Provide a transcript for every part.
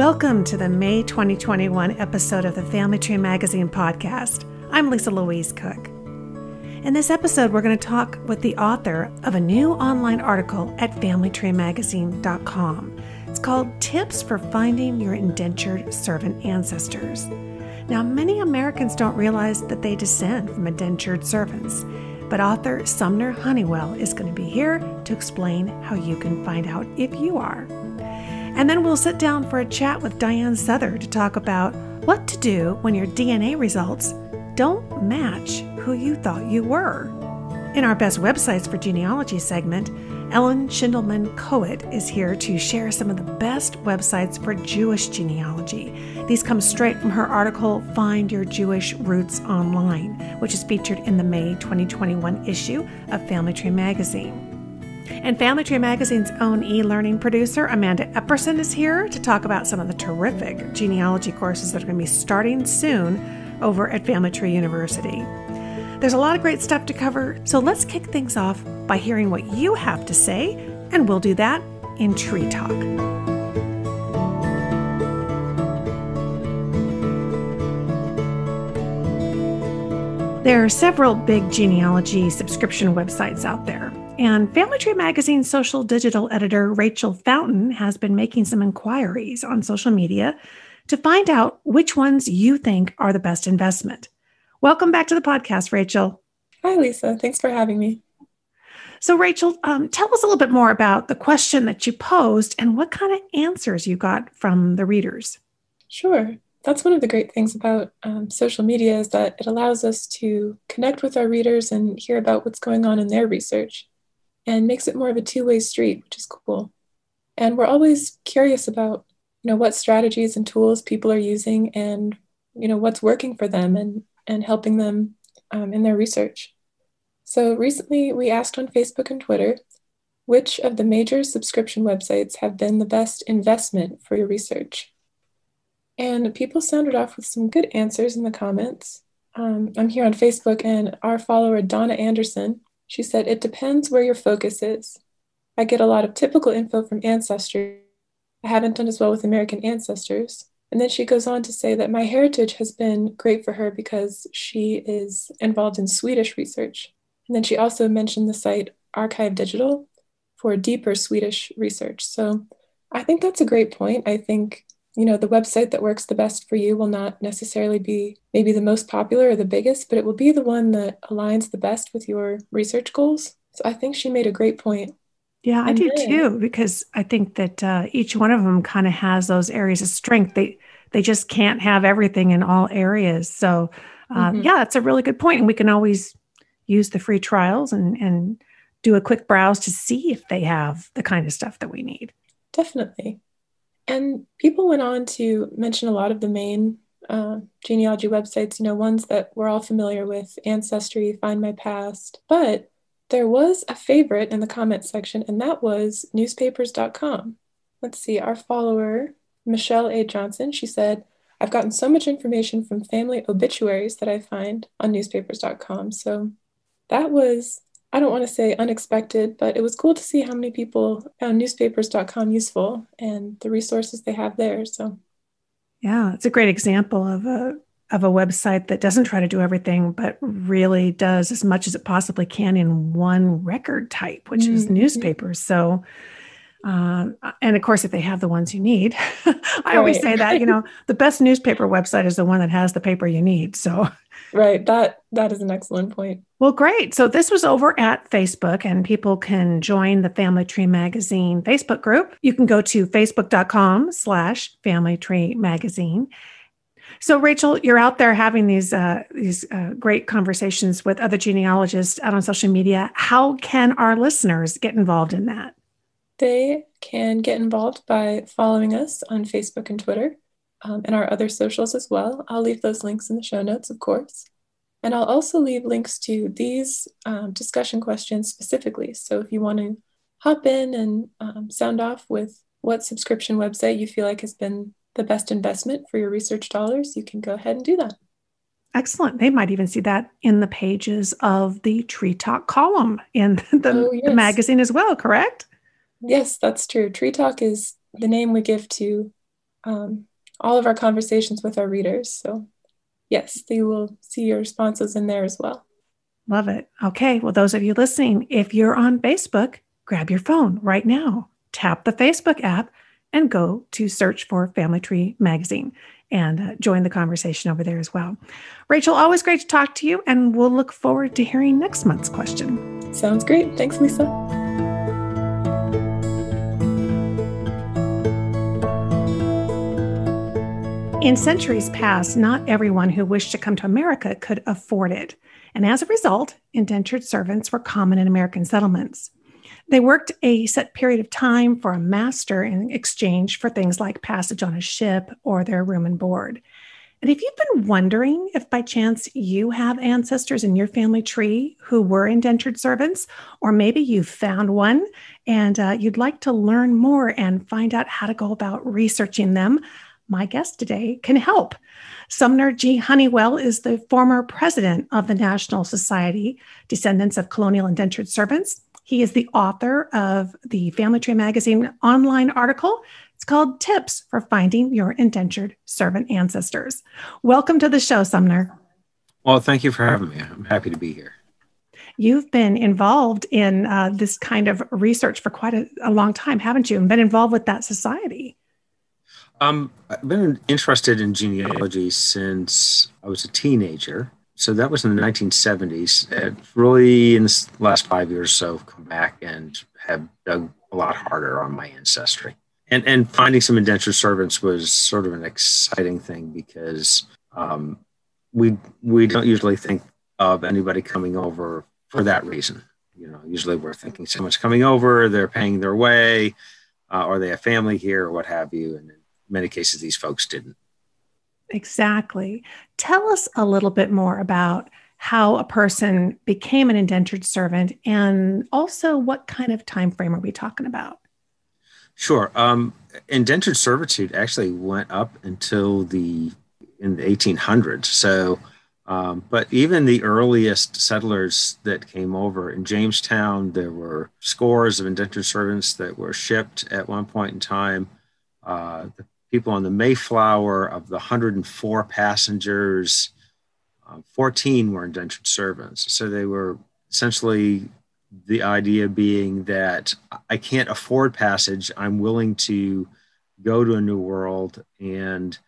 Welcome to the May 2021 episode of the Family Tree Magazine podcast. I'm Lisa Louise Cooke. In this episode, we're going to talk with the author of a new online article at FamilyTreeMagazine.com. It's called Tips for Finding Your Indentured Servant Ancestors. Now, many Americans don't realize that they descend from indentured servants, but author Sumner Honeywell is going to be here to explain how you can find out if you are. And then we'll sit down for a chat with Diane Southard to talk about what to do when your DNA results don't match who you thought you were. In our Best Websites for Genealogy segment, Ellen Shindelman Kowitt is here to share some of the best websites for Jewish genealogy. These come straight from her article, Find Your Jewish Roots Online, which is featured in the May 2021 issue of Family Tree Magazine. And Family Tree Magazine's own e learning producer, Amanda Epperson, is here to talk about some of the terrific genealogy courses that are going to be starting soon over at Family Tree University. There's a lot of great stuff to cover, so let's kick things off by hearing what you have to say, and we'll do that in Tree Talk. There are several big genealogy subscription websites out there. And Family Tree Magazine social digital editor, Rachel Fountain, has been making some inquiries on social media to find out which ones you think are the best investment. Welcome back to the podcast, Rachel. Hi, Lisa. Thanks for having me. So, Rachel, um, tell us a little bit more about the question that you posed and what kind of answers you got from the readers. Sure. That's one of the great things about um, social media is that it allows us to connect with our readers and hear about what's going on in their research and makes it more of a two-way street, which is cool. And we're always curious about, you know, what strategies and tools people are using and, you know, what's working for them and, and helping them um, in their research. So recently we asked on Facebook and Twitter, which of the major subscription websites have been the best investment for your research? And people sounded off with some good answers in the comments. Um, I'm here on Facebook, and our follower, Donna Anderson, she said, It depends where your focus is. I get a lot of typical info from Ancestry. I haven't done as well with American ancestors. And then she goes on to say that MyHeritage has been great for her because she is involved in Swedish research. And then she also mentioned the site ArkivDigital for deeper Swedish research. So I think that's a great point. I think you know the website that works the best for you will not necessarily be maybe the most popular or the biggest but it will be the one that aligns the best with your research goals. So i think she made a great point. Yeah i and do then, too because i think that uh, each one of them kind of has those areas of strength. They they just can't have everything in all areas. So uh, mm-hmm. yeah that's a really good point and we can always use the free trials and and do a quick browse to see if they have the kind of stuff that we need. Definitely and people went on to mention a lot of the main uh, genealogy websites, you know, ones that we're all familiar with Ancestry, Find My Past. But there was a favorite in the comment section, and that was newspapers.com. Let's see, our follower, Michelle A. Johnson, she said, I've gotten so much information from family obituaries that I find on newspapers.com. So that was I don't want to say unexpected, but it was cool to see how many people found newspapers.com useful and the resources they have there. So, yeah, it's a great example of a of a website that doesn't try to do everything, but really does as much as it possibly can in one record type, which mm-hmm. is newspapers. So, um, and of course, if they have the ones you need, I right. always say that you know the best newspaper website is the one that has the paper you need. So, right, that that is an excellent point. Well, great. So this was over at Facebook, and people can join the Family Tree Magazine Facebook group. You can go to facebook.com slash Family Tree Magazine. So, Rachel, you're out there having these uh, these uh, great conversations with other genealogists out on social media. How can our listeners get involved in that? They can get involved by following us on Facebook and Twitter, um, and our other socials as well. I'll leave those links in the show notes, of course. And I'll also leave links to these um, discussion questions specifically. So if you want to hop in and um, sound off with what subscription website you feel like has been the best investment for your research dollars, you can go ahead and do that. Excellent. They might even see that in the pages of the Tree Talk column in the, oh, yes. the magazine as well, correct? Yes, that's true. Tree Talk is the name we give to um, all of our conversations with our readers. So, yes, they will see your responses in there as well. Love it. Okay. Well, those of you listening, if you're on Facebook, grab your phone right now, tap the Facebook app, and go to search for Family Tree Magazine and uh, join the conversation over there as well. Rachel, always great to talk to you, and we'll look forward to hearing next month's question. Sounds great. Thanks, Lisa. In centuries past, not everyone who wished to come to America could afford it. And as a result, indentured servants were common in American settlements. They worked a set period of time for a master in exchange for things like passage on a ship or their room and board. And if you've been wondering if by chance you have ancestors in your family tree who were indentured servants, or maybe you found one and uh, you'd like to learn more and find out how to go about researching them, my guest today can help. Sumner G. Honeywell is the former president of the National Society, Descendants of Colonial Indentured Servants. He is the author of the Family Tree Magazine online article. It's called Tips for Finding Your Indentured Servant Ancestors. Welcome to the show, Sumner. Well, thank you for having me. I'm happy to be here. You've been involved in uh, this kind of research for quite a, a long time, haven't you? And been involved with that society. Um, I've been interested in genealogy since I was a teenager. So that was in the 1970s. And really, in the last five years or so, I've come back and have dug a lot harder on my ancestry. And, and finding some indentured servants was sort of an exciting thing because um, we, we don't usually think of anybody coming over for that reason. You know, usually we're thinking someone's coming over, they're paying their way, uh, or they have family here, or what have you. And many cases these folks didn't. Exactly. Tell us a little bit more about how a person became an indentured servant and also what kind of time frame are we talking about? Sure. Um, indentured servitude actually went up until the in the 1800s. So, um, but even the earliest settlers that came over in Jamestown, there were scores of indentured servants that were shipped at one point in time. Uh, the people on the Mayflower, of the 104 passengers, uh, 14 were indentured servants. So they were essentially the idea being that I can't afford passage. I'm willing to go to a new world and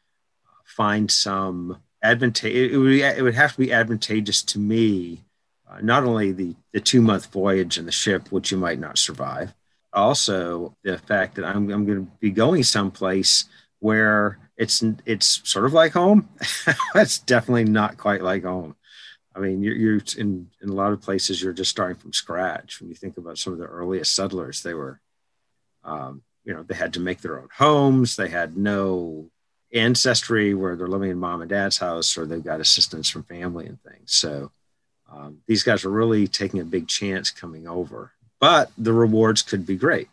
find some advantage. It would, it would have to be advantageous to me, uh, not only the, the two month voyage in the ship, which you might not survive, also the fact that I'm, I'm going to be going someplace where it's it's sort of like home. it's definitely not quite like home. I mean, you're, you're in in a lot of places you're just starting from scratch. When you think about some of the earliest settlers, they were, um, you know, they had to make their own homes. They had no ancestry where they're living in mom and dad's house, or they've got assistance from family and things. So um, these guys are really taking a big chance coming over, but the rewards could be great.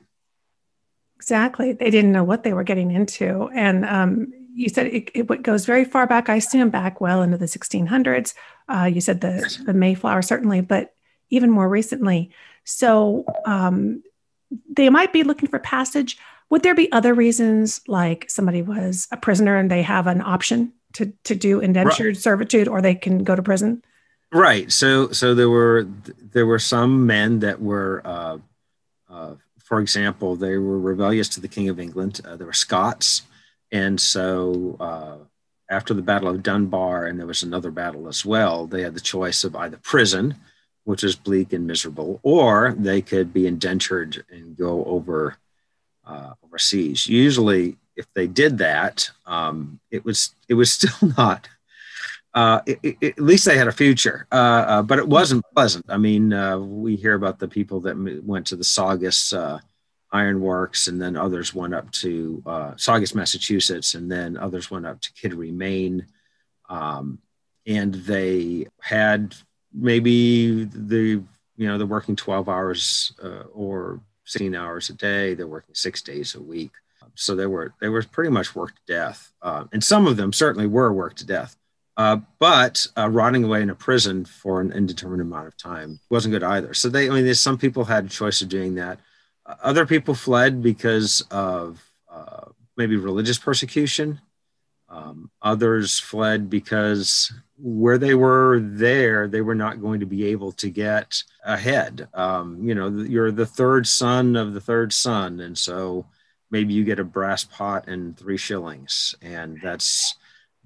Exactly. They didn't know what they were getting into. And um, you said it, it, goes very far back, I assume back well into the 1600s. Uh, you said the, the Mayflower, certainly, but even more recently. So um, they might be looking for passage. Would there be other reasons, like somebody was a prisoner and they have an option to, to do indentured right. servitude or they can go to prison? Right. So, so there were there were some men that were uh, uh, for example, they were rebellious to the King of England. Uh, they were Scots. And so uh, after the Battle of Dunbar, and there was another battle as well, they had the choice of either prison, which is bleak and miserable, or they could be indentured and go over uh, overseas. Usually, if they did that, um, it was it was still not. Uh, it, it, at least they had a future, uh, uh, but it wasn't pleasant. I mean, uh, we hear about the people that went to the Saugus uh, Iron and then others went up to uh, Saugus, Massachusetts, and then others went up to Kittery, Maine, um, and they had maybe the you know they're working 12 hours or 16 hours a day. They're working six days a week, so they were they were pretty much worked to death, and some of them certainly were worked to death uh, but uh, rotting away in a prison for an indeterminate amount of time wasn't good either. So they, I mean, some people had a choice of doing that. Uh, other people fled because of uh, maybe religious persecution. Um, others fled because where they were there, they were not going to be able to get ahead. Um, you know, you're the third son of the third son. And so maybe you get a brass pot and three shillings, and that's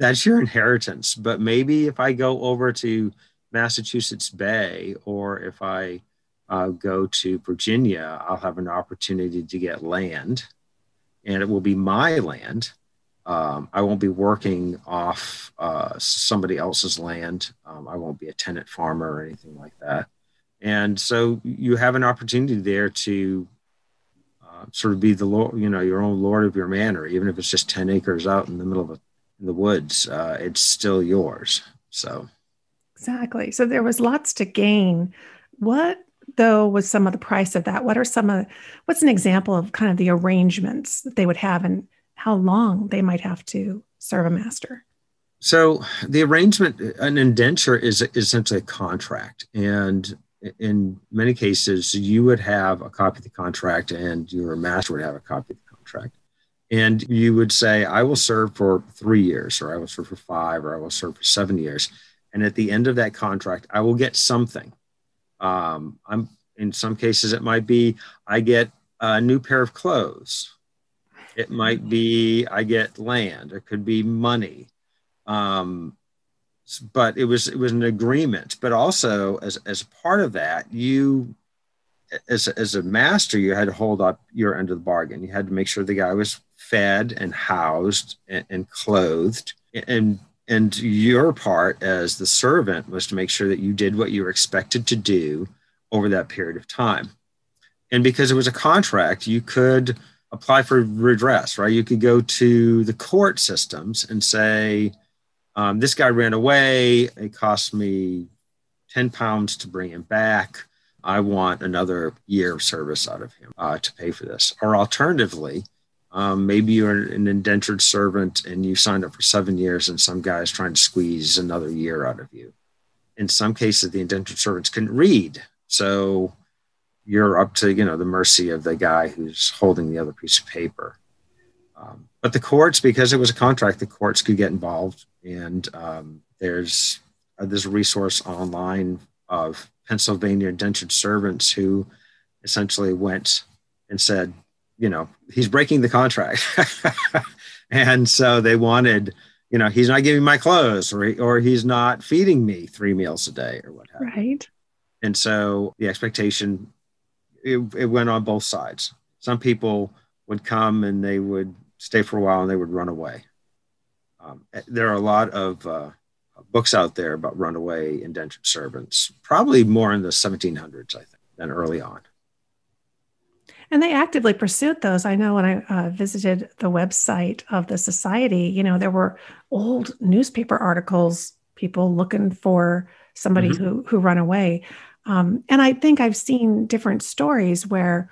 that's your inheritance. But maybe if I go over to Massachusetts Bay or if I uh, go to Virginia, I'll have an opportunity to get land and it will be my land. Um, I won't be working off uh, somebody else's land. Um, I won't be a tenant farmer or anything like that. And so you have an opportunity there to uh, sort of be the Lord, you know, your own Lord of your manor, even if it's just 10 acres out in the middle of a, in the woods, uh, it's still yours. So exactly. So there was lots to gain. What though was some of the price of that? What are some of what's an example of kind of the arrangements that they would have and how long they might have to serve a master? So the arrangement, an indenture is, is essentially a contract, and in many cases, you would have a copy of the contract, and your master would have a copy of the contract, and you would say, "I will serve for three years, or I will serve for five, or I will serve for seven years," and at the end of that contract, I will get something um, I'm in some cases it might be I get a new pair of clothes. It might be I get land. It could be money. Um, but it was it was an agreement. But also as as part of that, you as as a master, you had to hold up your end of the bargain. You had to make sure the guy was fed and housed and, and clothed and and your part as the servant was to make sure that you did what you were expected to do over that period of time. And because it was a contract, you could apply for redress, right? You could go to the court systems and say, um, this guy ran away. It cost me 10 pounds to bring him back. I want another year of service out of him uh, to pay for this. Or alternatively, um, maybe you're an indentured servant and you signed up for seven years, and some guy is trying to squeeze another year out of you. In some cases, the indentured servants can read, so you're up to you know the mercy of the guy who's holding the other piece of paper. Um, but the courts, because it was a contract, the courts could get involved, and um, there's uh, a resource online of Pennsylvania indentured servants who essentially went and said, you know, he's breaking the contract. and so they wanted, you know, he's not giving my clothes or, or he's not feeding me three meals a day or what have. Right. And so the expectation, it, it went on both sides. Some people would come and they would stay for a while and they would run away. Um, there are a lot of uh, books out there about runaway indentured servants, probably more in the 1700s, I think, than early on. And they actively pursued those. I know when I uh, visited the website of the society, you know, there were old newspaper articles, people looking for somebody mm-hmm. who who run away. Um, and I think I've seen different stories where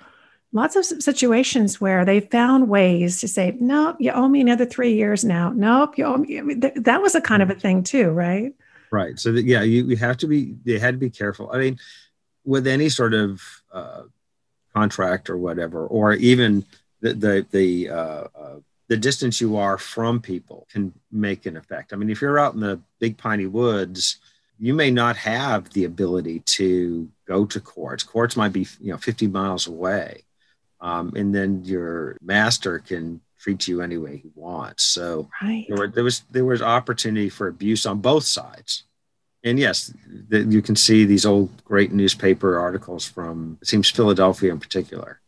lots of situations where they found ways to say, nope, you owe me another three years now. Nope, you owe me. I mean, th- that was a kind of a thing too, right? Right. So that, yeah, you, you have to be, they had to be careful. I mean, with any sort of uh, contract or whatever, or even the the the, uh, uh, the distance you are from people can make an effect. I mean, if you're out in the big piney woods, you may not have the ability to go to courts. Courts might be you know 50 miles away, um, and then your master can treat you any way he wants. So right. there, were, there was there was opportunity for abuse on both sides and yes, the, you can see these old great newspaper articles from it seems Philadelphia in particular,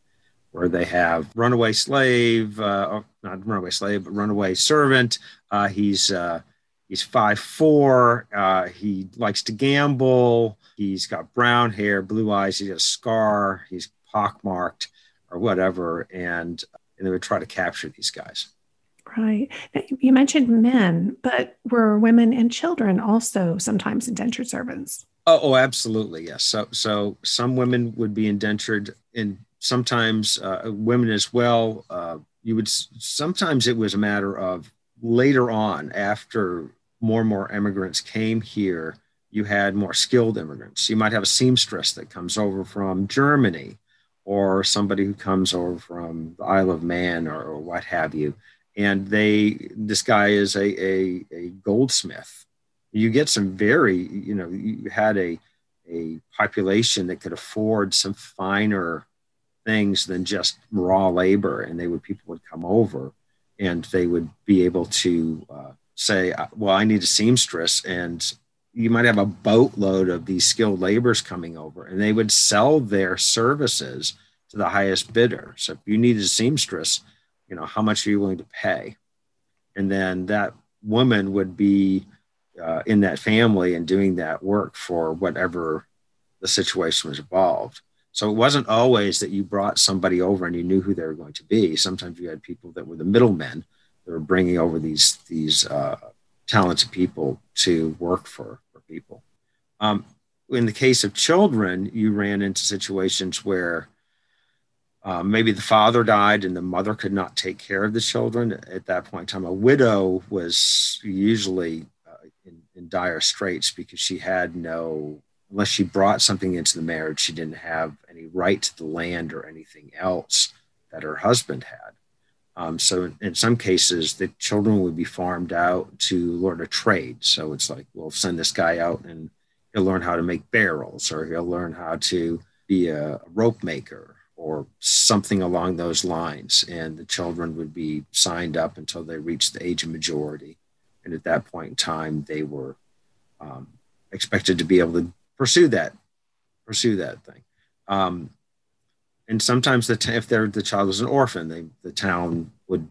where they have runaway slave, uh, oh, not runaway slave, but runaway servant. Uh, he's uh, he's five four. Uh, he likes to gamble. He's got brown hair, blue eyes. He has got a scar. He's pockmarked or whatever, and, and they would try to capture these guys. Right. You mentioned men, but were women and children also sometimes indentured servants? Oh, oh absolutely. Yes. So, so some women would be indentured, and sometimes uh, women as well. Uh, you would sometimes it was a matter of later on, after more and more immigrants came here, you had more skilled immigrants. You might have a seamstress that comes over from Germany, or somebody who comes over from the Isle of Man, or, or what have you and they this guy is a, a, a goldsmith. You get some very, you know, you had a a population that could afford some finer things than just raw labor, and they would people would come over, and they would be able to uh, say, uh, "Well, I need a seamstress," and you might have a boatload of these skilled laborers coming over, and they would sell their services to the highest bidder. So if you needed a seamstress, you know how much are you willing to pay, and then that woman would be uh, in that family and doing that work for whatever the situation was involved. So it wasn't always that you brought somebody over and you knew who they were going to be. Sometimes you had people that were the middlemen that were bringing over these these uh, talented people to work for, for people. Um, in the case of children, you ran into situations where uh, maybe the father died and the mother could not take care of the children. At that point in time, a widow was usually uh, in, in dire straits because she had no unless she brought something into the marriage, she didn't have any right to the land or anything else that her husband had. Um, so in some cases, the children would be farmed out to learn a trade. So it's like, we'll send this guy out and he'll learn how to make barrels, or he'll learn how to be a rope maker, or something along those lines. And the children would be signed up until they reached the age of majority. And at that point in time, they were um, expected to be able to pursue that, pursue that thing. Um, and sometimes the t- if they're, the child was an orphan, they, the town would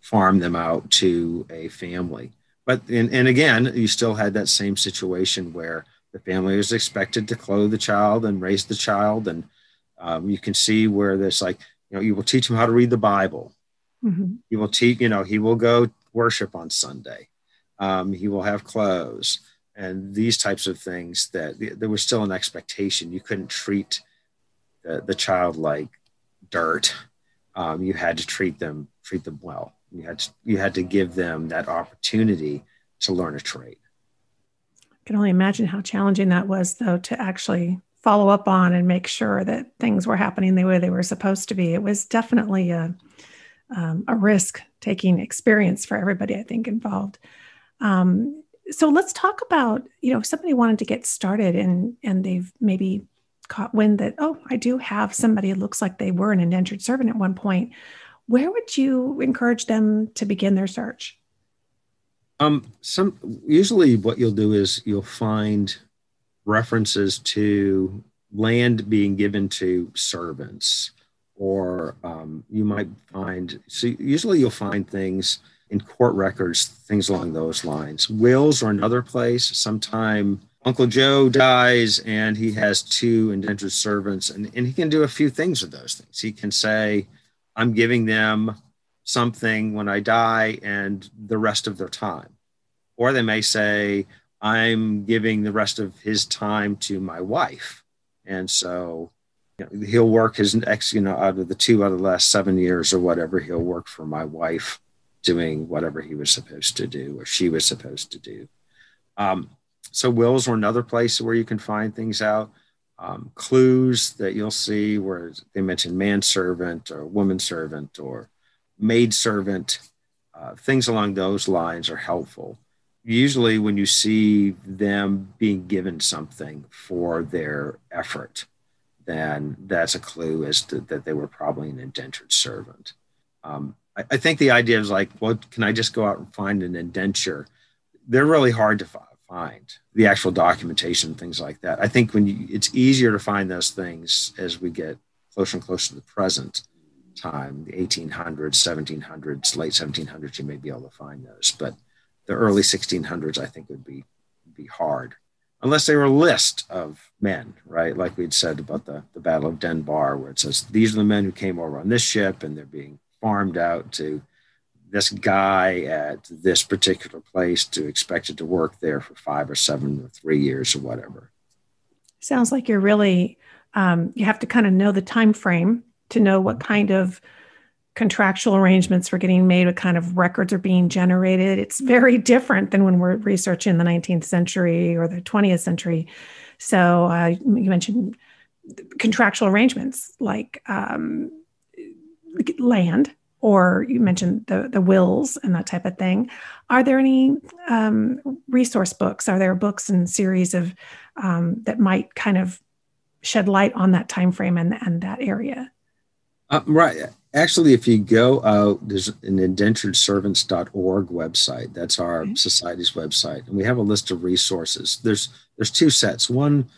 farm them out to a family. But and, and again, you still had that same situation where the family was expected to clothe the child and raise the child, and um, you can see where this, like you know you will teach him how to read the Bible. Mm-hmm. You will teach you know he will go worship on Sunday. Um, he will have clothes and these types of things that there was still an expectation you couldn't treat the, the child like dirt um, you had to treat them treat them well you had to, you had to give them that opportunity to learn a trade i can only imagine how challenging that was though to actually follow up on and make sure that things were happening the way they were supposed to be. It was definitely a, um, a risk taking experience for everybody i think involved. Um, so let's talk about you know if somebody wanted to get started and and they've maybe caught wind that oh i do have somebody who looks like they were an indentured servant at one point where would you encourage them to begin their search? Um some usually what you'll do is you'll find references to land being given to servants or um, you might find so usually you'll find things in court records, things along those lines. Wills are another place. Sometime Uncle Joe dies and he has two indentured servants, and, and he can do a few things with those things. He can say, I'm giving them something when I die and the rest of their time. Or they may say, I'm giving the rest of his time to my wife. And so you know, he'll work his ex, you know, out of the two out of the last seven years or whatever, he'll work for my wife doing whatever he was supposed to do or she was supposed to do. Um, so wills are another place where you can find things out. Um, clues that you'll see where they mention manservant or woman servant or maid servant, uh, things along those lines are helpful. Usually, when you see them being given something for their effort, then that's a clue as to that they were probably an indentured servant. Um, I, think the idea is like, well, can I just go out and find an indenture? They're really hard to find the actual documentation, things like that. I think when you, it's easier to find those things as we get closer and closer to the present time, the 1800s, 1700s, late 1700s, you may be able to find those. But the early 1600s, I think, would be be hard unless they were a list of men, right? Like we'd said about the, the Battle of Dunbar, where it says these are the men who came over on this ship and they're being farmed out to this guy at this particular place to expected to work there for five or seven or three years or whatever. Sounds like you're really um, you have to kind of know the time frame to know what kind of contractual arrangements were getting made, what kind of records are being generated. It's very different than when we're researching the 19th century or the 20th century. So uh, you mentioned contractual arrangements like um, land or you mentioned the the wills and that type of thing. Are there any um, resource books? Are there books and series of um, that might kind of shed light on that time frame and, and that area? Uh, right. Actually, if you go, out, there's an indenturedservants.org website. That's our okay. society's website, and we have a list of resources. There's there's two sets. One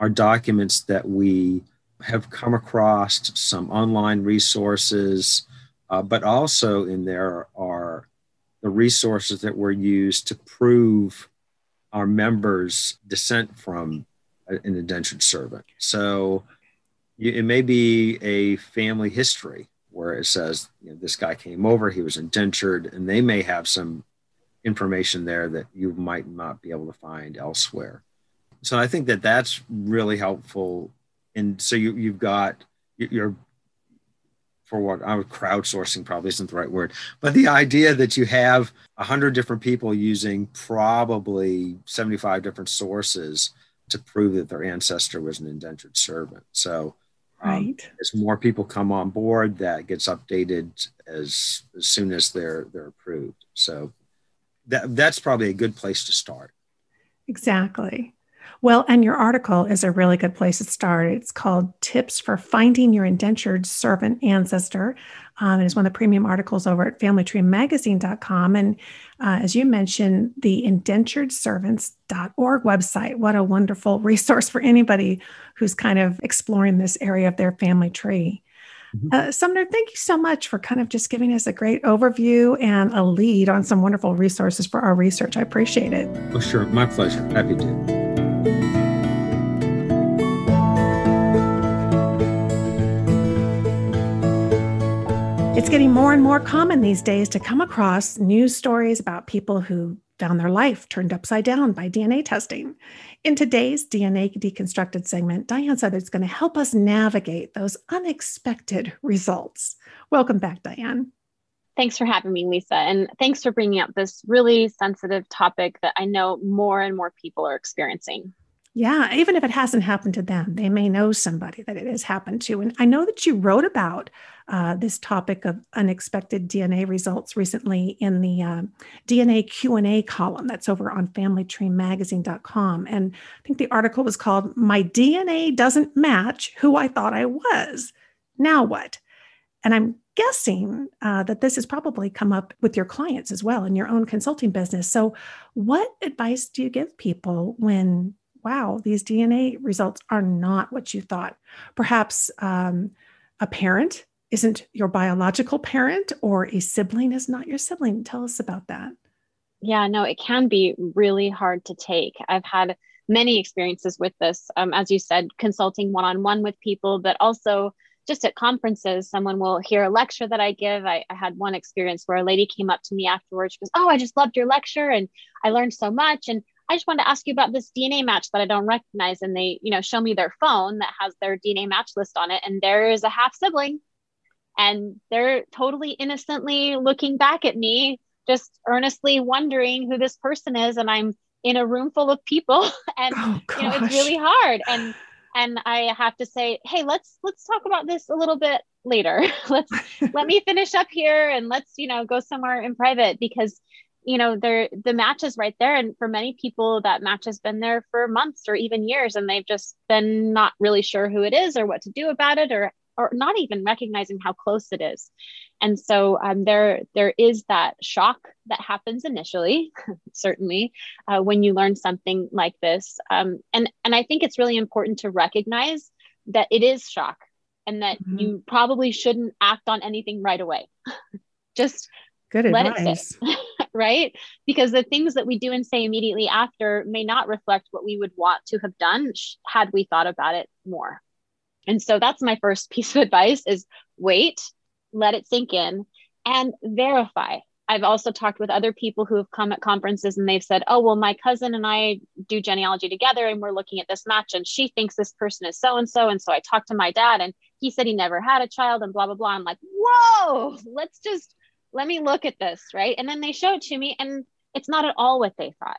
are documents that we have come across, some online resources, uh, but also in there are the resources that were used to prove our members' descent from an indentured servant. So it may be a family history where it says you know, this guy came over, he was indentured, and they may have some information there that you might not be able to find elsewhere. So I think that that's really helpful. And so you, you've got you're for what I would crowdsourcing probably isn't the right word, but the idea that you have a hundred different people using probably 75 different sources to prove that their ancestor was an indentured servant. So right. Um, as more people come on board, that gets updated as, as soon as they're they're approved. So that that's probably a good place to start. Exactly. Well, and your article is a really good place to start. It's called Tips for Finding Your Indentured Servant Ancestor. Um, it is one of the premium articles over at familytreemagazine.com. And uh, as you mentioned, the indenturedservants.org website. What a wonderful resource for anybody who's kind of exploring this area of their family tree. Mm-hmm. Uh, Sumner, thank you so much for kind of just giving us a great overview and a lead on some wonderful resources for our research. I appreciate it. Oh, sure. My pleasure. Happy to. Getting more and more common these days to come across news stories about people who found their life turned upside down by DNA testing. In today's DNA Deconstructed segment, Diane Southard's going to help us navigate those unexpected results. Welcome back, Diane. Thanks for having me, Lisa. And thanks for bringing up this really sensitive topic that I know more and more people are experiencing. Yeah, even if it hasn't happened to them, they may know somebody that it has happened to. And I know that you wrote about uh, this topic of unexpected DNA results recently in the uh, DNA Q&A column that's over on familytreemagazine.com. And I think the article was called My DNA Doesn't Match Who I Thought I Was. Now what? And I'm guessing uh, that this has probably come up with your clients as well in your own consulting business. So, what advice do you give people when wow, these DNA results are not what you thought. Perhaps um, a parent isn't your biological parent, or a sibling is not your sibling. Tell us about that. Yeah, no, it can be really hard to take. I've had many experiences with this. Um, as you said, consulting one on one with people, but also just at conferences, someone will hear a lecture that I give. I, I, had one experience where a lady came up to me afterwards. She goes, Oh, I just loved your lecture and I learned so much. And I just wanted to ask you about this DNA match that I don't recognize. And they, you know, show me their phone that has their DNA match list on it. And there is a half sibling. And they're totally innocently looking back at me, just earnestly wondering who this person is. And I'm in a room full of people. And oh, you know, it's really hard. And and I have to say, hey, let's let's talk about this a little bit later. let's let me finish up here and let's, you know, go somewhere in private because you know there the match is right there. And for many people that match has been there for months or even years and they've just been not really sure who it is or what to do about it or or not even recognizing how close it is. And so um, there there is that shock that happens initially certainly uh, when you learn something like this. Um, and and i think it's really important to recognize that it is shock and that mm-hmm. you probably shouldn't act on anything right away. Just Good advice. right? Because the things that we do and say immediately after may not reflect what we would want to have done had we thought about it more. And so that's my first piece of advice is wait, let it sink in and verify. I've also talked with other people who have come at conferences and they've said, "Oh, well my cousin and I do genealogy together and we're looking at this match and she thinks this person is so and so and so I talked to my dad and he said he never had a child and blah blah blah." I'm like, "Whoa, let's just let me look at this right? And then they show it to me and it's not at all what they thought.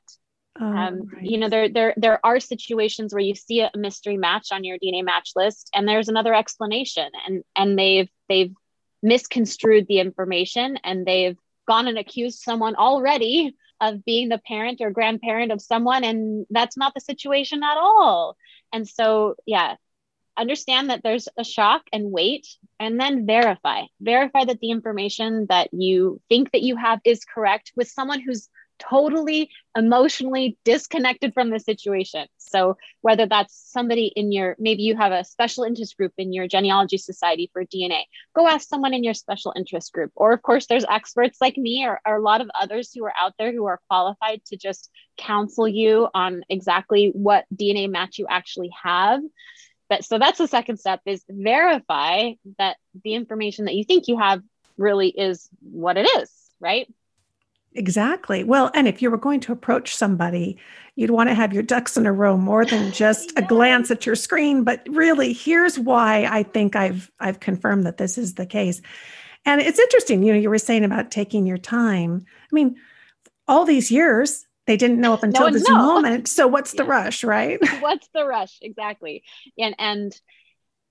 Oh, um, right. you know there there there are situations where you see a mystery match on your dna match list and there's another explanation and and they've they've misconstrued the information and they've gone and accused someone already of being the parent or grandparent of someone and that's not the situation at all. And so yeah understand that there's a shock and wait and then verify verify that the information that you think that you have is correct with someone who's totally emotionally disconnected from the situation. So, whether that's somebody in your, maybe you have a special interest group in your genealogy society for DNA, go ask someone in your special interest group. Or, of course, there's experts like me or, or a lot of others who are out there who are qualified to just counsel you on exactly what DNA match you actually have. But so that's the second step is verify that the information that you think you have really is what it is, right? Exactly. Well, and if you were going to approach somebody, you'd want to have your ducks in a row more than just a glance at your screen, but really here's why I think I've I've confirmed that this is the case. And it's interesting, you know, you were saying about taking your time. I mean, all these years they didn't know up until no this know. moment. So what's the yeah. rush, right? What's the rush? Exactly. And and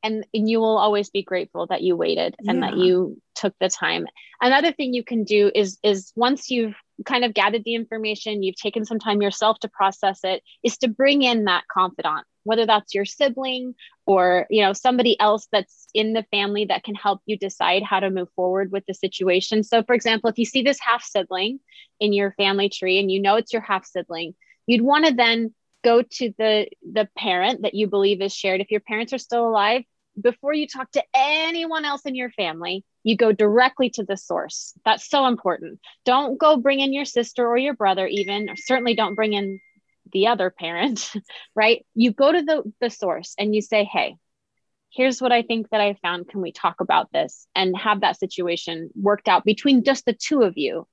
and, and you will always be grateful that you waited and yeah. that you took the time another thing you can do is is once you've kind of gathered the information you've taken some time yourself to process it is to bring in that confidant whether that's your sibling or you know somebody else that's in the family that can help you decide how to move forward with the situation. So for example if you see this half sibling in your family tree and you know it's your half sibling you'd want to then go to the the parent that you believe is shared. If your parents are still alive before you talk to anyone else in your family you go directly to the source. That's so important. Don't go bring in your sister or your brother even or certainly don't bring in the other parent right you go to the the source and you say hey here's what i think that i found can we talk about this and have that situation worked out between just the two of you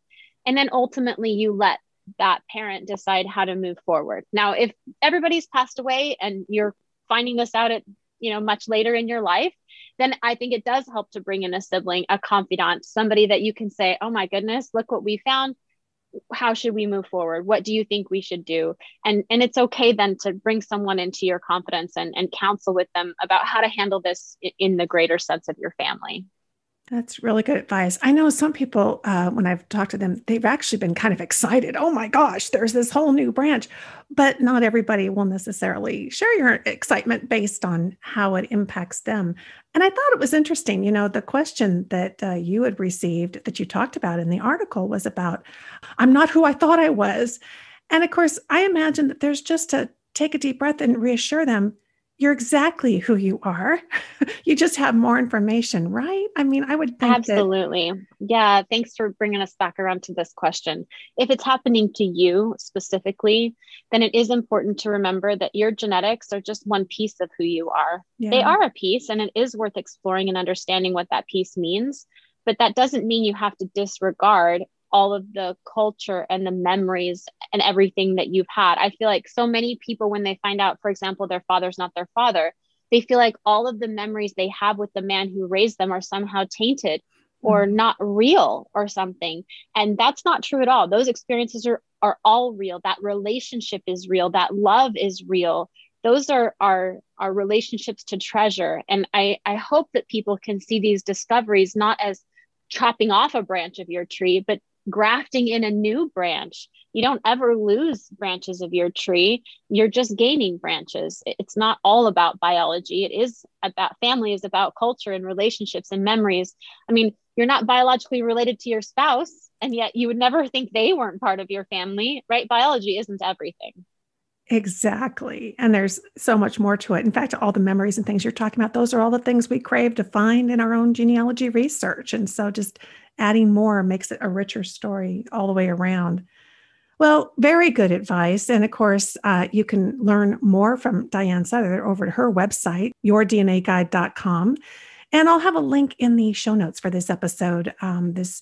and then ultimately you let that parent decide how to move forward. Now, if everybody's passed away and you're finding this out at, you know, much later in your life, then I think it does help to bring in a sibling, a confidant, somebody that you can say, "Oh my goodness, look what we found. How should we move forward? What do you think we should do?" And and it's okay then to bring someone into your confidence and and counsel with them about how to handle this in the greater sense of your family. That's really good advice. I know some people, uh, when I've talked to them, they've actually been kind of excited. Oh my gosh, there's this whole new branch. But not everybody will necessarily share your excitement based on how it impacts them. And I thought it was interesting. You know, the question that uh, you had received that you talked about in the article was about, I'm not who I thought I was. And of course, I imagine that there's just to take a deep breath and reassure them you're exactly who you are. you just have more information, right? I mean, I would think absolutely. That- yeah. Thanks for bringing us back around to this question. If it's happening to you specifically, then it is important to remember that your genetics are just one piece of who you are. Yeah. They are a piece, and it is worth exploring and understanding what that piece means. But that doesn't mean you have to disregard all of the culture and the memories and everything that you've had. I feel like so many people, when they find out, for example, their father's not their father, they feel like all of the memories they have with the man who raised them are somehow tainted or mm-hmm. not real or something. And that's not true at all. Those experiences are, are all real. That relationship is real. That love is real. Those are our, our relationships to treasure. And I, I hope that people can see these discoveries not as chopping off a branch of your tree, but grafting in a new branch. You don't ever lose branches of your tree. You're just gaining branches. It's not all about biology. It is about family, is about culture and relationships and memories. I mean, you're not biologically related to your spouse, and yet you would never think they weren't part of your family, right? Biology isn't everything. Exactly. And there's so much more to it. In fact, all the memories and things you're talking about, those are all the things we crave to find in our own genealogy research. And so just adding more makes it a richer story all the way around. Well, very good advice. And of course, uh, you can learn more from Diane Southard over to her website, yourdnaguide.com. And I'll have a link in the show notes for this episode. Um, this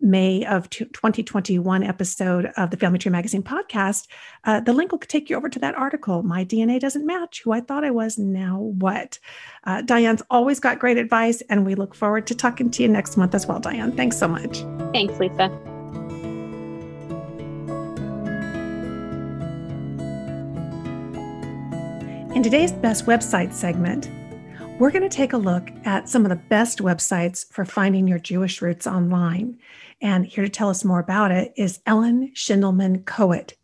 May of 2021 episode of the Family Tree Magazine podcast, uh, the link will take you over to that article. My DNA doesn't match who I thought I was. Now what? Uh, Diane's always got great advice, and we look forward to talking to you next month as well, Diane. Thanks so much. Thanks, Lisa. In today's Best Website segment, we're going to take a look at some of the best websites for finding your Jewish roots online. And here to tell us more about it is Ellen Shindelman Kowitt.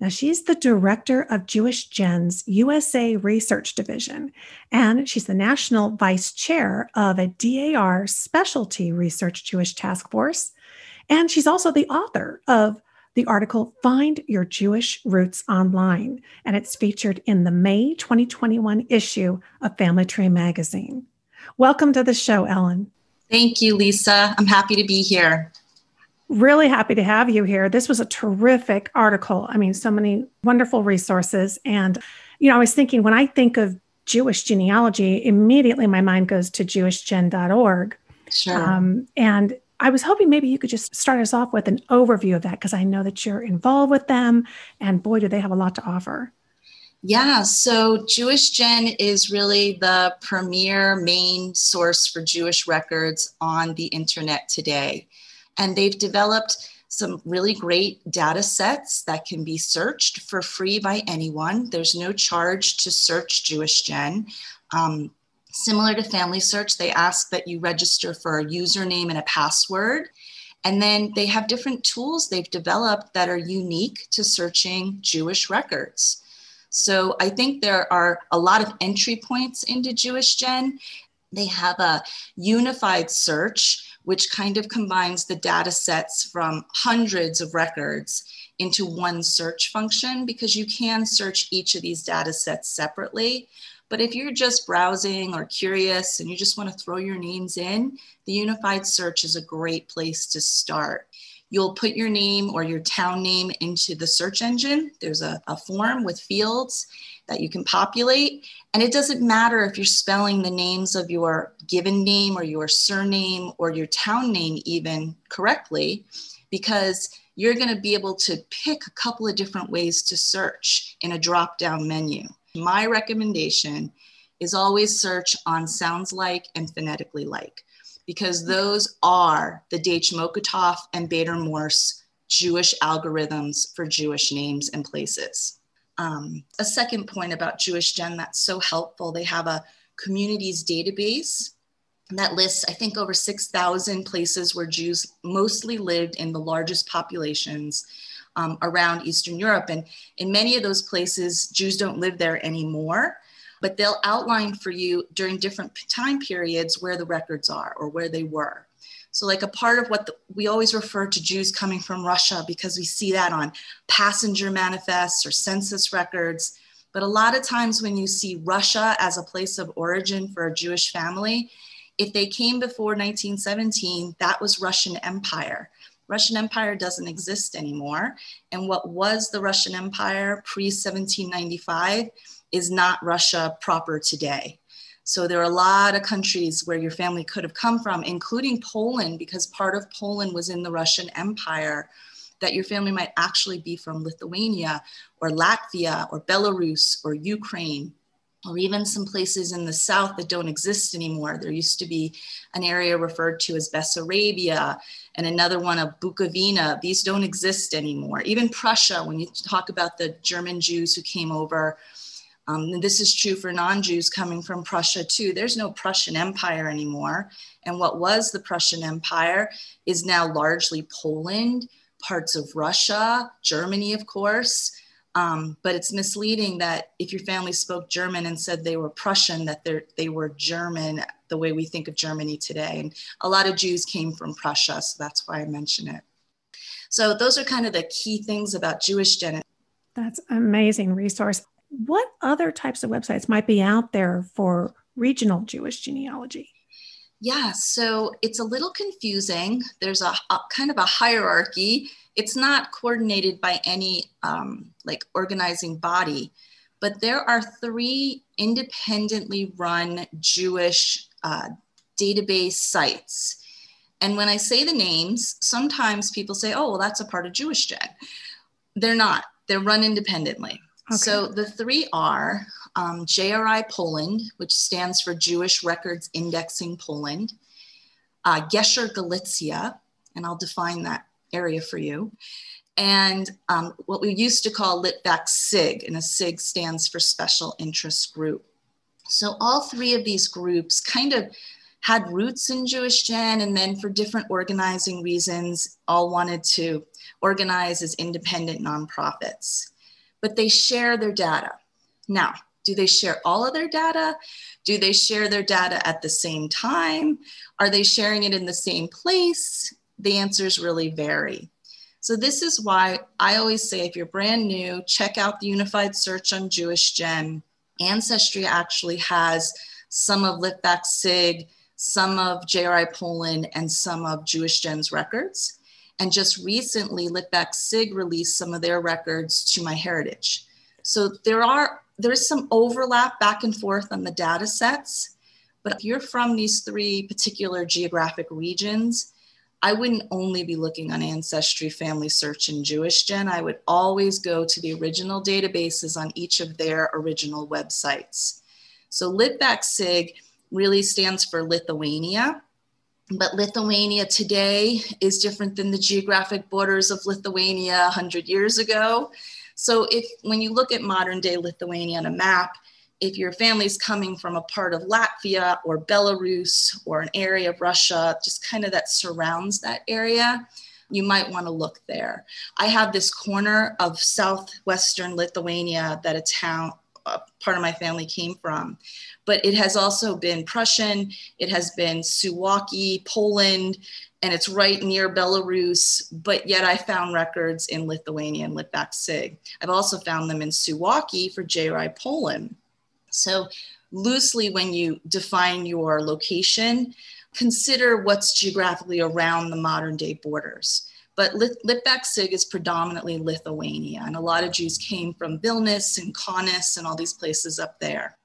Now, she's the director of Jewish Gen's USA Research Division, and she's the national vice chair of a DAR Specialty Research Jewish Task Force. And she's also the author of the article Find Your Jewish Roots Online, and it's featured in the May 2021 issue of Family Tree magazine. Welcome to the show, Ellen. Thank you, Lisa. I'm happy to be here. Really happy to have you here. This was a terrific article. I mean, so many wonderful resources. And, you know, I was thinking when I think of Jewish genealogy, immediately my mind goes to jewishgen.org. Sure. Um, and I was hoping maybe you could just start us off with an overview of that because I know that you're involved with them and boy, do they have a lot to offer. Yeah, so Jewish Gen is really the premier main source for Jewish records on the internet today. And they've developed some really great data sets that can be searched for free by anyone. There's no charge to search Jewish Gen. Um, Similar to Family Search, they ask that you register for a username and a password. And then they have different tools they've developed that are unique to searching Jewish records. So I think there are a lot of entry points into Jewish Gen. They have a unified search, which kind of combines the data sets from hundreds of records into one search function because you can search each of these data sets separately. But if you're just browsing or curious and you just want to throw your names in, the unified search is a great place to start. You'll put your name or your town name into the search engine. There's a, a form with fields that you can populate. And it doesn't matter if you're spelling the names of your given name or your surname or your town name even correctly, because you're going to be able to pick a couple of different ways to search in a drop down menu. My recommendation is always search on sounds like and phonetically like, because those are the Daitch-Mokotoff and Beider Morse Jewish algorithms for Jewish names and places. Um, a second point about Jewish Gen that's so helpful, they have a communities database that lists, I think, over 6,000 places where Jews mostly lived in the largest populations um, around Eastern Europe. And in many of those places, Jews don't live there anymore, but they'll outline for you during different time periods where the records are or where they were. So, like a part of what the, we always refer to Jews coming from Russia because we see that on passenger manifests or census records. But a lot of times, when you see Russia as a place of origin for a Jewish family, if they came before 1917, that was Russian Empire. Russian Empire doesn't exist anymore. And what was the Russian Empire pre 1795 is not Russia proper today. So there are a lot of countries where your family could have come from, including Poland, because part of Poland was in the Russian Empire, that your family might actually be from Lithuania or Latvia or Belarus or Ukraine or even some places in the south that don't exist anymore. There used to be an area referred to as Bessarabia and another one of Bukovina. These don't exist anymore. Even Prussia, when you talk about the German Jews who came over, um, and this is true for non Jews coming from Prussia too. There's no Prussian Empire anymore. And what was the Prussian Empire is now largely Poland, parts of Russia, Germany, of course. Um, but it's misleading that if your family spoke German and said they were Prussian, that they were German the way we think of Germany today. And a lot of Jews came from Prussia, so that's why I mention it. So those are kind of the key things about Jewish Gen. That's amazing resource. What other types of websites might be out there for regional Jewish genealogy? Yeah, so it's a little confusing. There's a, a kind of a hierarchy it's not coordinated by any um, like organizing body, but there are three independently run Jewish uh, database sites. And when I say the names, sometimes people say, oh, well, that's a part of Jewish Gen. They're not, they're run independently. Okay. So the three are um, JRI Poland, which stands for Jewish Records Indexing Poland, uh, Gesher Galicia, and I'll define that area for you. And um, what we used to call Litvak SIG, and a SIG stands for Special Interest Group. So all three of these groups kind of had roots in Jewish Gen and then for different organizing reasons, all wanted to organize as independent nonprofits. But they share their data. Now, do they share all of their data? Do they share their data at the same time? Are they sharing it in the same place? The answers really vary. So this is why I always say if you're brand new, check out the unified search on Jewish Gen. Ancestry actually has some of Litvak SIG, some of JRI Poland, and some of Jewish Gen's records. And just recently, Litvak SIG released some of their records to MyHeritage. So there are there's some overlap back and forth on the data sets, but if you're from these three particular geographic regions, I wouldn't only be looking on Ancestry, Family Search, and Jewish Gen. I would always go to the original databases on each of their original websites. So Litvak SIG really stands for Lithuania, but Lithuania today is different than the geographic borders of Lithuania 100 years ago. So if when you look at modern day Lithuania on a map, if your family's coming from a part of Latvia or Belarus or an area of Russia, just kind of that surrounds that area, you might want to look there. I have this corner of southwestern Lithuania that a town, a part of my family came from, but it has also been Prussian, it has been Suwalki, Poland, and it's right near Belarus, but yet I found records in Lithuania and Litvak SIG. I've also found them in Suwalki for JRI Poland. So loosely, when you define your location, consider what's geographically around the modern day borders. But Lit- Litvak SIG is predominantly Lithuania, and a lot of Jews came from Vilnius and Kaunas and all these places up there.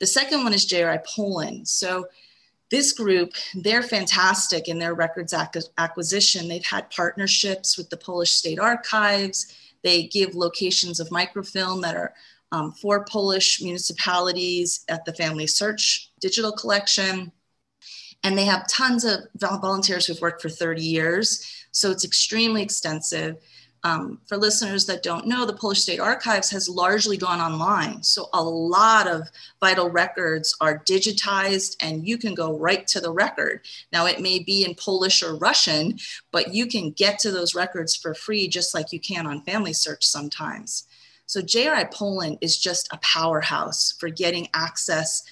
The second one is JRI Poland. So this group, they're fantastic in their records acquisition. They've had partnerships with the Polish State Archives. They give locations of microfilm that are um, for Polish municipalities at the Family Search digital collection. And they have tons of volunteers who've worked for 30 years. So it's extremely extensive. Um, for listeners that don't know, the Polish State Archives has largely gone online. So a lot of vital records are digitized and you can go right to the record. Now, it may be in Polish or Russian, but you can get to those records for free, just like you can on Family Search sometimes. So JRI Poland is just a powerhouse for getting access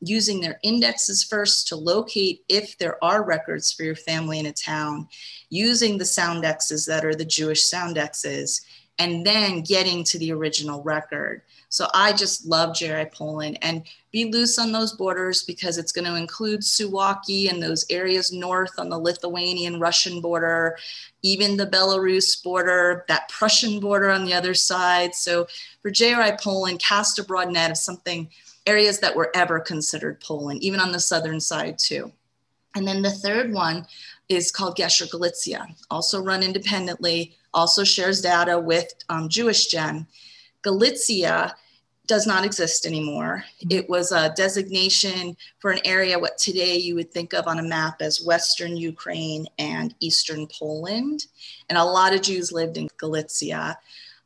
using their indexes first to locate if there are records for your family in a town, using the soundexes that are the Jewish soundexes, and then getting to the original record. So I just love JRI Poland and be loose on those borders because it's going to include Suwalki and those areas north on the Lithuanian Russian border, even the Belarus border, that Prussian border on the other side. So for JRI Poland, cast a broad net of something areas that were ever considered Poland, even on the southern side too. And then the third one is called Gesher Galicia, also run independently, also shares data with um, Jewish Gen. Galicia does not exist anymore. It was a designation for an area what today you would think of on a map as Western Ukraine and Eastern Poland. And a lot of Jews lived in Galicia.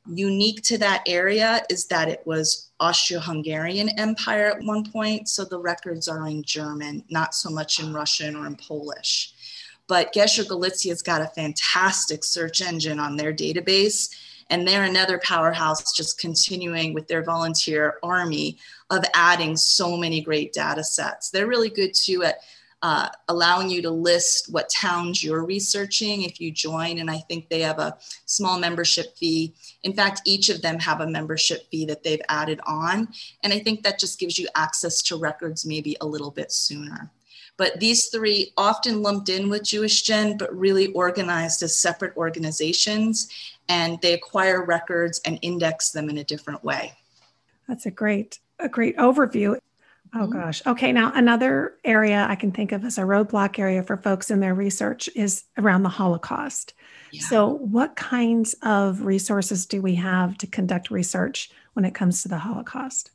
Unique to that area is that it was Austro-Hungarian Empire at one point, so the records are in German, not so much in Russian or in Polish. But Gesher Galicia's got a fantastic search engine on their database, and they're another powerhouse just continuing with their volunteer army of adding so many great data sets. They're really good too at uh, allowing you to list what towns you're researching if you join. And I think they have a small membership fee. In fact, each of them have a membership fee that they've added on. And I think that just gives you access to records maybe a little bit sooner. But these three often lumped in with Jewish Gen, but really organized as separate organizations. And they acquire records and index them in a different way. That's a great, a great overview. Oh mm-hmm. gosh. Okay. Now, another area I can think of as a roadblock area for folks in their research is around the Holocaust. Yeah. So, what kinds of resources do we have to conduct research when it comes to the Holocaust?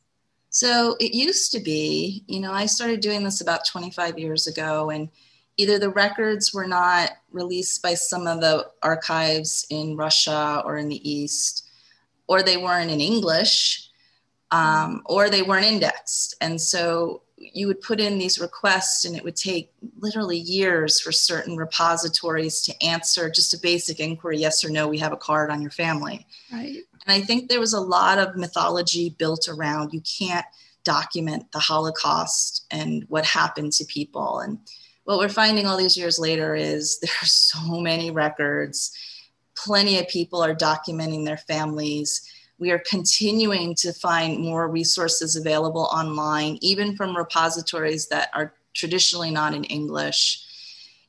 So, it used to be, you know, I started doing this about 25 years ago, and either the records were not released by some of the archives in Russia or in the East, or they weren't in English um, or they weren't indexed. And so you would put in these requests and it would take literally years for certain repositories to answer just a basic inquiry yes or no we have a card on your family. Right. And i think there was a lot of mythology built around you can't document the holocaust and what happened to people. And what we're finding all these years later is there are so many records. Plenty of people are documenting their families we are continuing to find more resources available online, even from repositories that are traditionally not in English.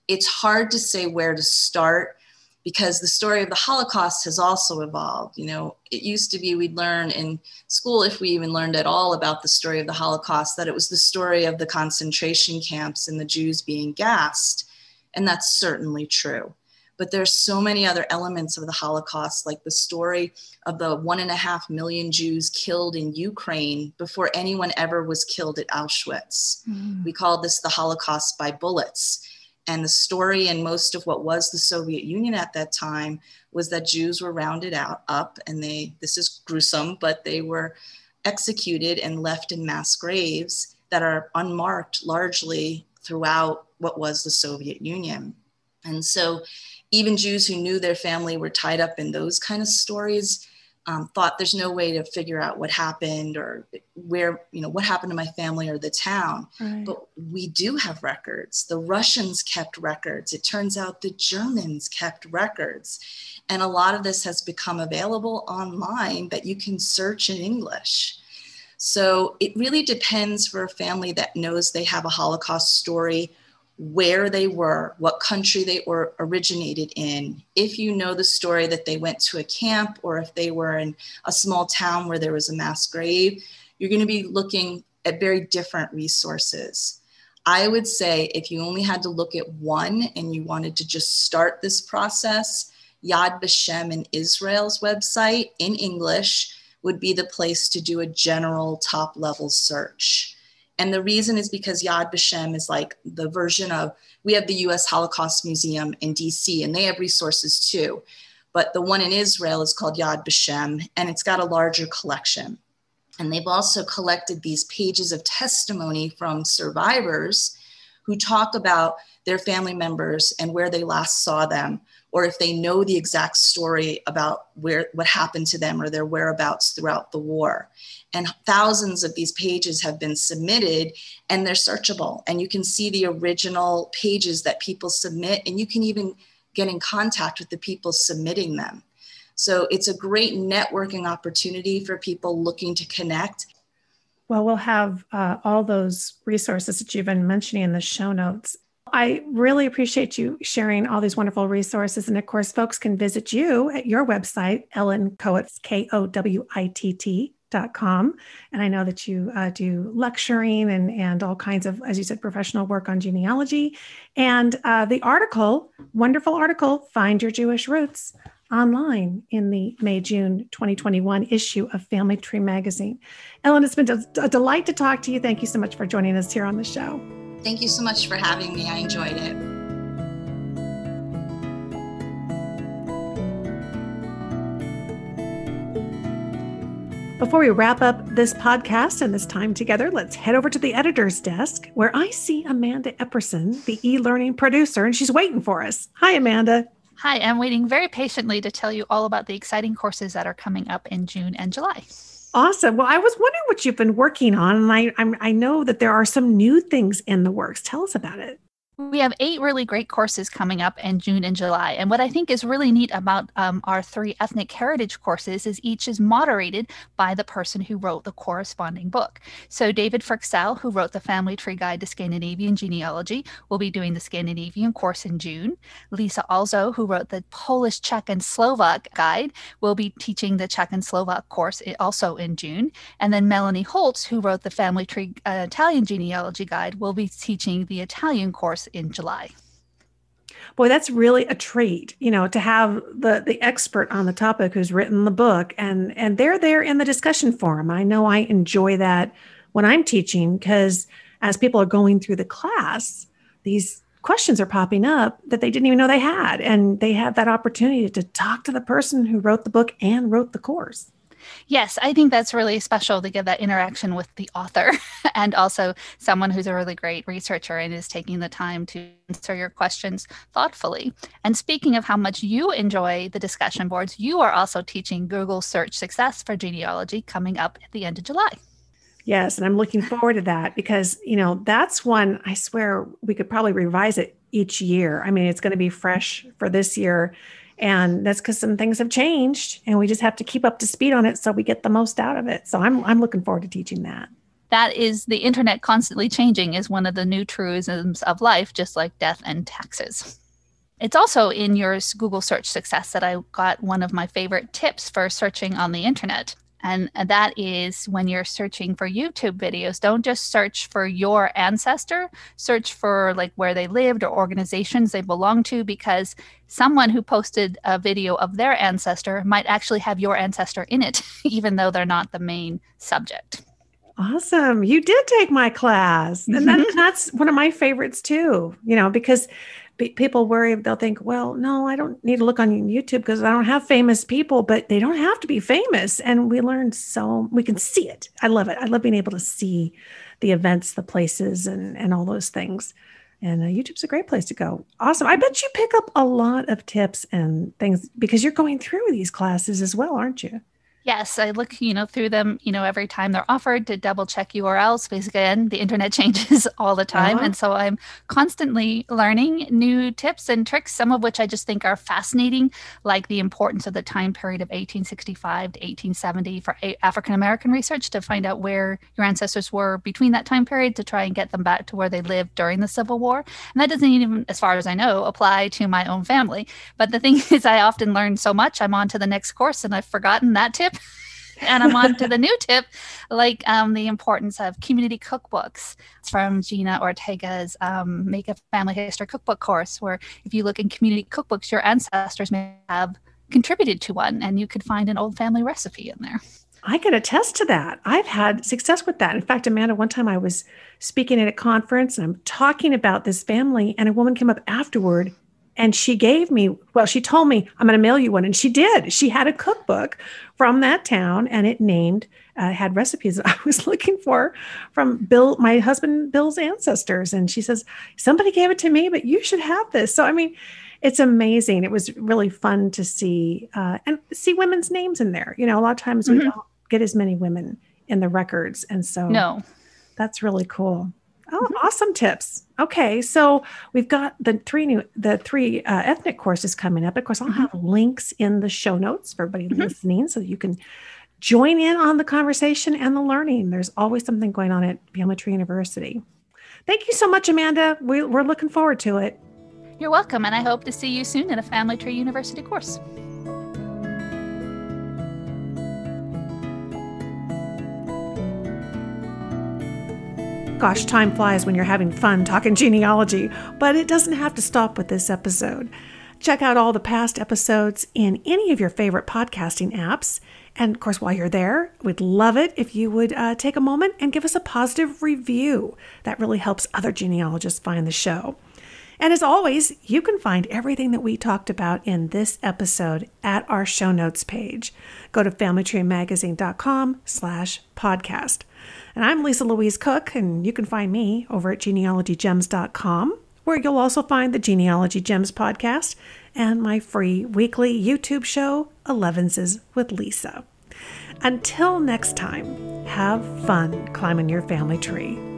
It's hard to say where to start because the story of the Holocaust has also evolved. You know, it used to be we'd learn in school, if we even learned at all about the story of the Holocaust, that it was the story of the concentration camps and the Jews being gassed. And that's certainly true but there's so many other elements of the Holocaust, like the story of the one and a half million Jews killed in Ukraine before anyone ever was killed at Auschwitz. Mm. We call this the Holocaust by bullets. And the story in most of what was the Soviet Union at that time was that Jews were rounded out up and they, this is gruesome, but they were executed and left in mass graves that are unmarked largely throughout what was the Soviet Union. And so even Jews who knew their family were tied up in those kind of stories um, thought there's no way to figure out what happened or where, you know, what happened to my family or the town. Right. But we do have records. The Russians kept records. It turns out the Germans kept records. And a lot of this has become available online that you can search in English. So it really depends for a family that knows they have a Holocaust story where they were, what country they were originated in. If you know the story that they went to a camp or if they were in a small town where there was a mass grave, you're going to be looking at very different resources. I would say if you only had to look at one and you wanted to just start this process, Yad Vashem in Israel's website in English would be the place to do a general top level search. And the reason is because Yad Vashem is like the version of, we have the US Holocaust Museum in DC, and they have resources too. But the one in Israel is called Yad Vashem, and it's got a larger collection. And they've also collected these pages of testimony from survivors who talk about their family members and where they last saw them, or if they know the exact story about where what happened to them or their whereabouts throughout the war. And thousands of these pages have been submitted and they're searchable. And you can see the original pages that people submit, and you can even get in contact with the people submitting them. So it's a great networking opportunity for people looking to connect. Well, we'll have uh, all those resources that you've been mentioning in the show notes. I really appreciate you sharing all these wonderful resources. And of course, folks can visit you at your website, Ellen Kowitt, K O W I T T dot com. And i know that you uh, do lecturing and and all kinds of as you said professional work on genealogy. And uh, the article wonderful article find your jewish roots online in the may june 2021 issue of family tree magazine. Ellen it's been a delight to talk to you. Thank you so much for joining us here on the show Thank you so much for having me. I enjoyed it. Before we wrap up this podcast and this time together, let's head over to the editor's desk where I see Amanda Epperson, the e learning producer, and she's waiting for us. Hi, Amanda. Hi, I'm waiting very patiently to tell you all about the exciting courses that are coming up in June and July. Awesome. Well, I was wondering what you've been working on, and I I'm, i know that there are some new things in the works. Tell us about it. We have eight really great courses coming up in June and July. And what I think is really neat about um, our three ethnic heritage courses is each is moderated by the person who wrote the corresponding book. So David Fryxell, who wrote the Family Tree Guide to Scandinavian Genealogy, will be doing the Scandinavian course in June. Lisa Alzo, who wrote the Polish, Czech, and Slovak Guide, will be teaching the Czech and Slovak course also in June. And then Melanie Holtz, who wrote the Family Tree uh, Italian Genealogy Guide, will be teaching the Italian course in July. Boy, that's really a treat, you know, to have the the expert on the topic who's written the book and and they're there in the discussion forum. I know I enjoy that when I'm teaching because as people are going through the class, these questions are popping up that they didn't even know they had and they have that opportunity to talk to the person who wrote the book and wrote the course. Yes, I think that's really special to get that interaction with the author and also someone who's a really great researcher and is taking the time to answer your questions thoughtfully. And speaking of how much you enjoy the discussion boards, you are also teaching Google search success for genealogy coming up at the end of July. Yes, and I'm looking forward to that because, you know, that's one I swear we could probably revise it each year. I mean, it's going to be fresh for this year and that's because some things have changed and we just have to keep up to speed on it so we get the most out of it. So i'm, I'm looking forward to teaching that. That is the internet constantly changing is one of the new truisms of life just like death and taxes. It's also in your google search success that i got one of my favorite tips for searching on the internet and that is when you're searching for YouTube videos, don't just search for your ancestor, search for like where they lived or organizations they belong to, because someone who posted a video of their ancestor might actually have your ancestor in it, even though they're not the main subject. Awesome. You did take my class. And that, that's one of my favorites too, you know, because people worry they'll think well no i don't need to look on youtube because i don't have famous people but they don't have to be famous. And we learn so we can see it. I love it. I love being able to see the events the places and and all those things. And uh, youtube's a great place to go. Awesome. I bet you pick up a lot of tips and things because you're going through these classes as well aren't you Yes, I look, you know, through them, you know, every time they're offered to double check URLs. Because again, the internet changes all the time. Uh-huh. And so I'm constantly learning new tips and tricks, some of which I just think are fascinating, like the importance of the time period of 1865 to 1870 for African American research to find out where your ancestors were between that time period to try and get them back to where they lived during the Civil War. And that doesn't even, as far as I know, apply to my own family. But the thing is, I often learn so much, I'm on to the next course and I've forgotten that tip and I'm on to the new tip, like um, the importance of community cookbooks from Gena Ortega's um, Make a Family History Cookbook course, where if you look in community cookbooks, your ancestors may have contributed to one and you could find an old family recipe in there. I can attest to that. I've had success with that. In fact, Amanda, one time I was speaking at a conference and I'm talking about this family, and a woman came up afterward and she gave me well she told me i'm going to mail you one. And she did. She had a cookbook from that town and it named uh, had recipes that i was looking for from bill my husband bill's ancestors. And she says somebody gave it to me but you should have this. So i mean it's amazing. It was really fun to see uh, and see women's names in there. You know a lot of times mm-hmm. we don't get as many women in the records. And so no. that's really cool Oh, awesome tips. Okay, so we've got the three new the three uh, ethnic courses coming up. Of course, I'll mm-hmm. have links in the show notes for everybody mm-hmm. listening, so you can join in on the conversation and the learning. There's always something going on at Family Tree University. Thank you so much, Amanda. We, we're looking forward to it. You're welcome, and I hope to see you soon in a Family Tree University course. Gosh, time flies when you're having fun talking genealogy, but it doesn't have to stop with this episode. Check out all the past episodes in any of your favorite podcasting apps. And of course, while you're there, we'd love it if you would uh, take a moment and give us a positive review. That really helps other genealogists find the show. And as always, you can find everything that we talked about in this episode at our show notes page. Go to familytreemagazine.com slash podcast. And I'm Lisa Louise Cooke, and you can find me over at genealogygems.com, where you'll also find the Genealogy Gems podcast and my free weekly YouTube show, Elevenses with Lisa. Until next time, have fun climbing your family tree.